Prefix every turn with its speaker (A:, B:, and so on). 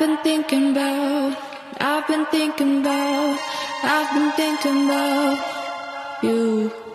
A: I've been thinking about, I've been thinking about, I've been thinking about you.